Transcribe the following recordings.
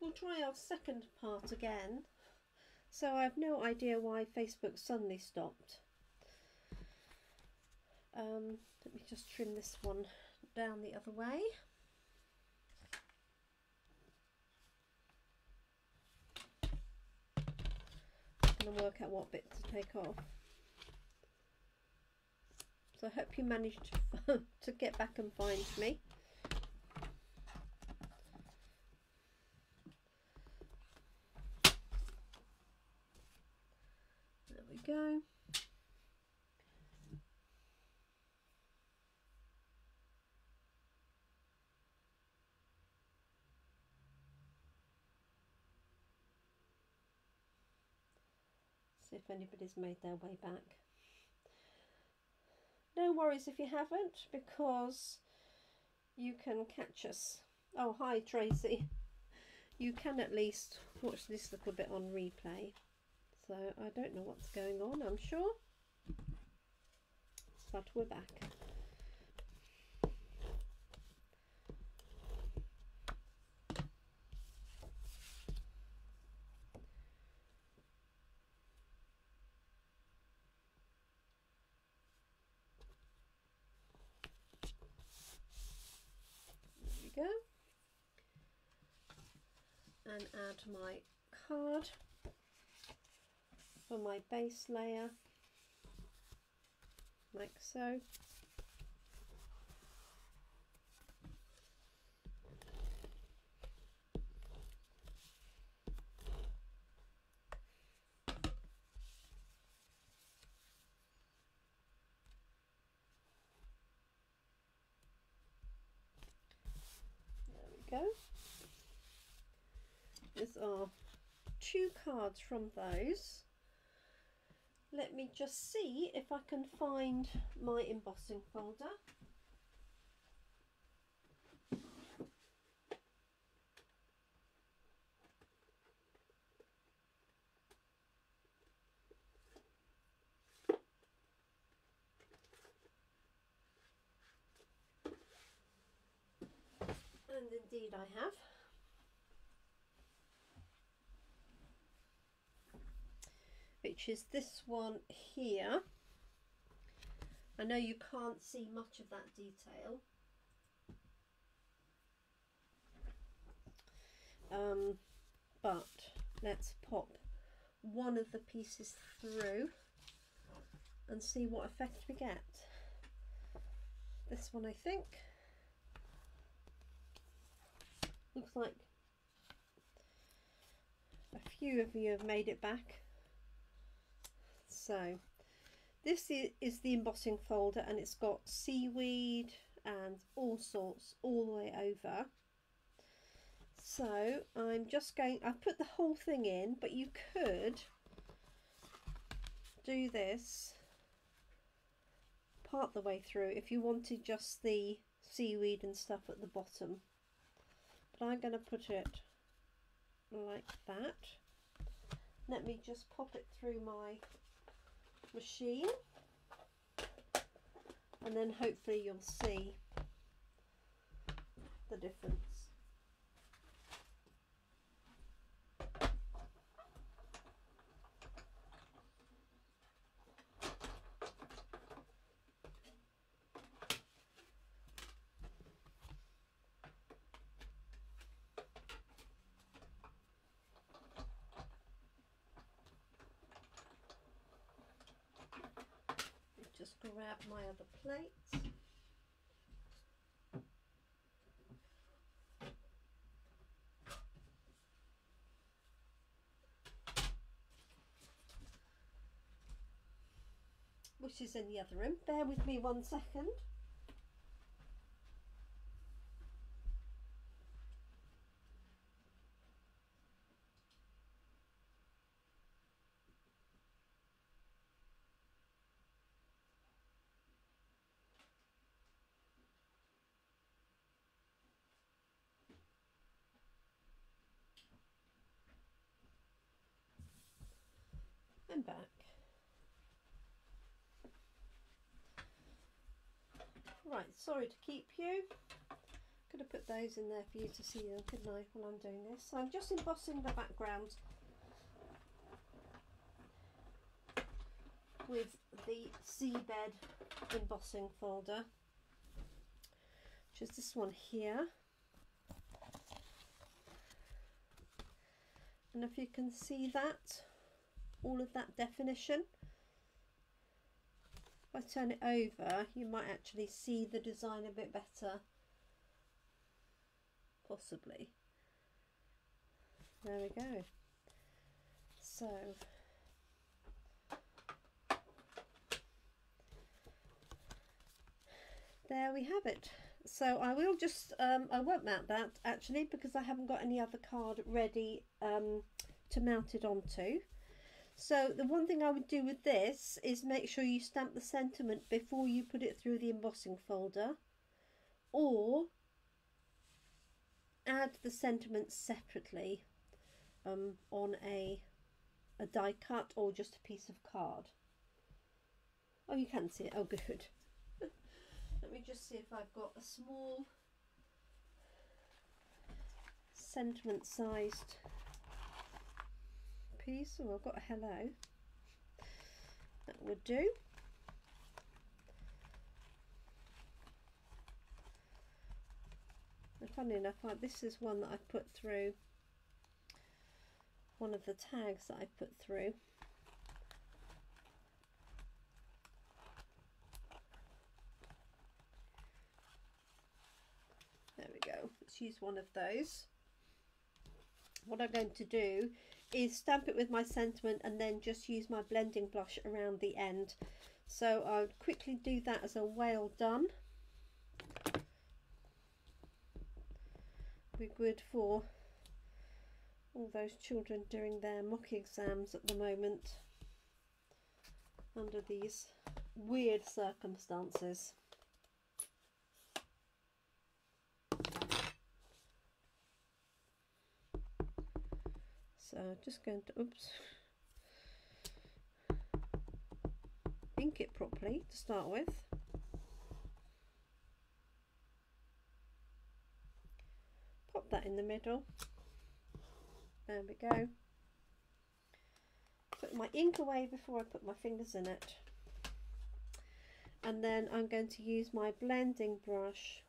we'll try our second part again. So I have no idea why Facebook suddenly stopped. Um, let me just trim this one down the other way. And work out what bit to take off. So I hope you managed to, to get back and find me. There we go. See if anybody's made their way back. No worries if you haven't, because you can catch us. Oh, hi Tracy. You can at least watch this little bit on replay. So I don't know what's going on, I'm sure. But we're back. go and add my card for my base layer like so There we go. These are two cards from those. Let me just see if I can find my embossing folder. And indeed I have. Is this one here. I know you can't see much of that detail. Um, but let's pop one of the pieces through and see what effect we get. This one I think. Looks like a few of you have made it back. So this is the embossing folder and it's got seaweed and all sorts all the way over. So I'm just going, I've put the whole thing in, but you could do this part the way through if you wanted just the seaweed and stuff at the bottom but I'm going to put it like that. Let me just pop it through my machine and then hopefully you'll see the difference. just grab my other plate. Which is in the other room. Bear with me one second. And back. Right, sorry to keep you. Could have put those in there for you to see uh, them, couldn't I, while I'm doing this? So I'm just embossing the background with the seabed embossing folder, which is this one here. And if you can see that, all of that definition, if I turn it over, you might actually see the design a bit better. Possibly. There we go. So, there we have it. So I will just, um, I won't mount that actually because I haven't got any other card ready um, to mount it onto. So the one thing I would do with this is make sure you stamp the sentiment before you put it through the embossing folder or add the sentiment separately um, on a, a die cut or just a piece of card. Oh, you can see it. Oh, good. Let me just see if I've got a small sentiment sized piece. Oh, I've got a hello. That would do. And funny enough, like, this is one that I put through one of the tags that I put through. There we go. Let's use one of those. What I'm going to do is stamp it with my sentiment and then just use my blending brush around the end. So I'll quickly do that as a well done. Be good for all those children doing their mock exams at the moment under these weird circumstances. So just going to, oops, ink it properly to start with. Pop that in the middle. There we go. Put my ink away before I put my fingers in it. And then I'm going to use my blending brush,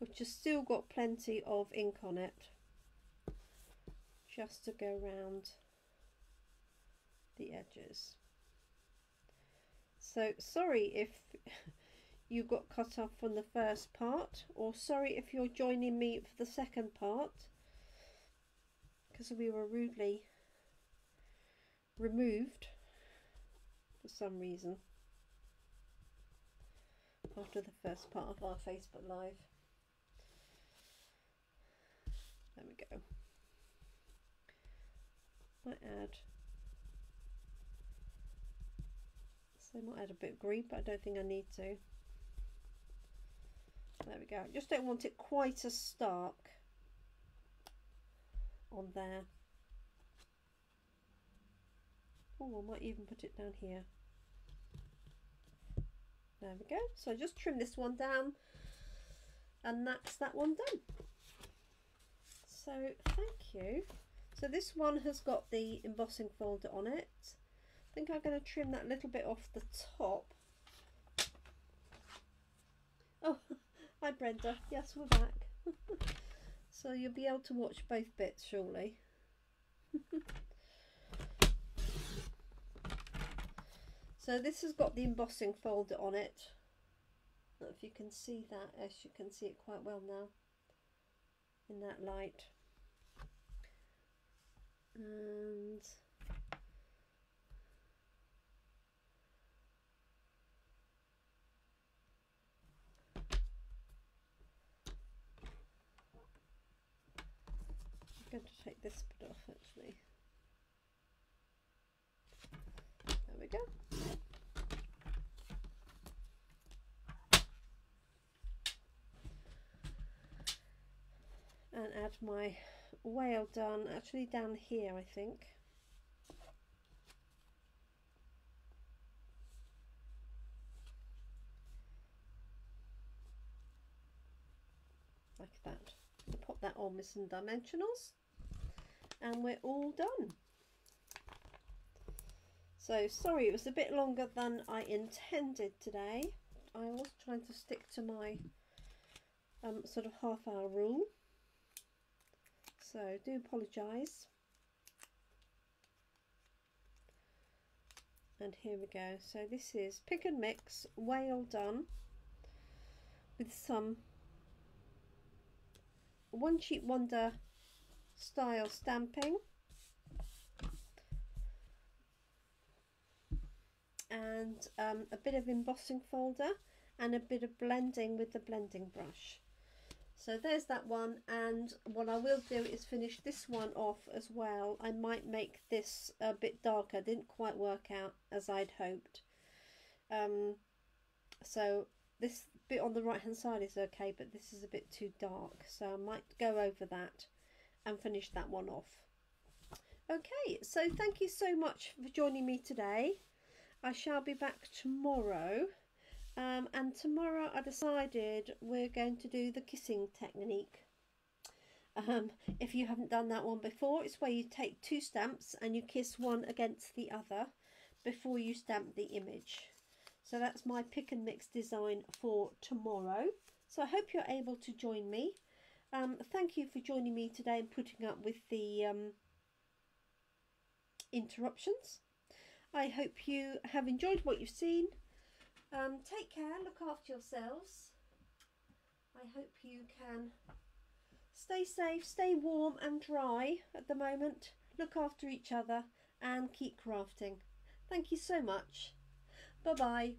which has still got plenty of ink on it just to go around the edges. So sorry if you got cut off from the first part or sorry if you're joining me for the second part because we were rudely removed for some reason after the first part of our Facebook Live. There we go might add so I might add a bit of green but I don't think I need to. There we go. Just don't want it quite as stark on there. Oh I might even put it down here. There we go. So I just trim this one down and that's that one done. So thank you so this one has got the embossing folder on it. I think I'm going to trim that little bit off the top. Oh, hi Brenda. Yes, we're back. so you'll be able to watch both bits surely. so this has got the embossing folder on it. if you can see that, as you can see it quite well now in that light and I'm going to take this bit off actually. There we go. And add my well done actually down here I think like that. Pop that on with some dimensionals and we're all done. So sorry it was a bit longer than I intended today. I was trying to stick to my um, sort of half hour rule. So do apologise. And here we go. So this is pick and mix whale done with some one sheet wonder style stamping and um, a bit of embossing folder and a bit of blending with the blending brush. So there's that one and what I will do is finish this one off as well. I might make this a bit darker, didn't quite work out as I'd hoped. Um, so this bit on the right hand side is okay but this is a bit too dark so I might go over that and finish that one off. Okay, so thank you so much for joining me today. I shall be back tomorrow. Um, and tomorrow I decided we're going to do the kissing technique. Um, if you haven't done that one before, it's where you take two stamps and you kiss one against the other before you stamp the image. So that's my pick and mix design for tomorrow. So I hope you're able to join me. Um, thank you for joining me today and putting up with the um, interruptions. I hope you have enjoyed what you've seen. Um, take care, look after yourselves. I hope you can stay safe, stay warm and dry at the moment. Look after each other and keep crafting. Thank you so much. Bye bye.